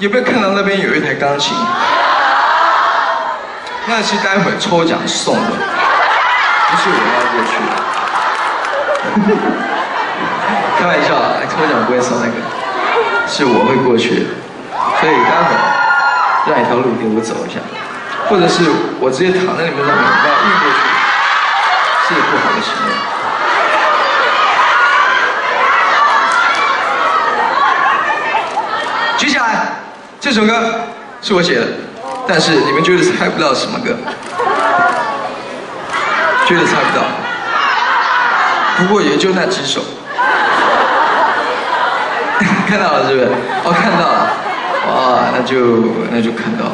有没有看到那边有一台钢琴？那是待会抽奖送的，不是我要过去。开玩笑，抽奖不会送那个，是我会过去的，所以待会让一条路给我走一下，或者是我直接躺在你们上面，把我运过去，是不好的行为。接下来这首歌是我写的，但是你们绝对猜不到什么歌，绝对猜不到。不过也就那几首，看到了是不是？哦，看到了，哇，那就那就看到了。